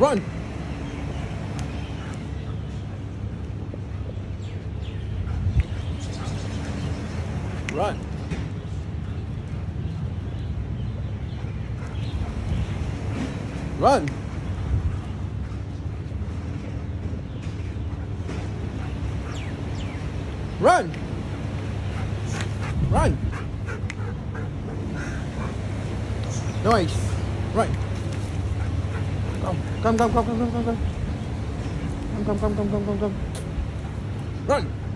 Run! Run! Run! Run! Run! Noise! Run! Come, come, come, come, come, come, come, come. Come, come, come, come, come, come, come. Run!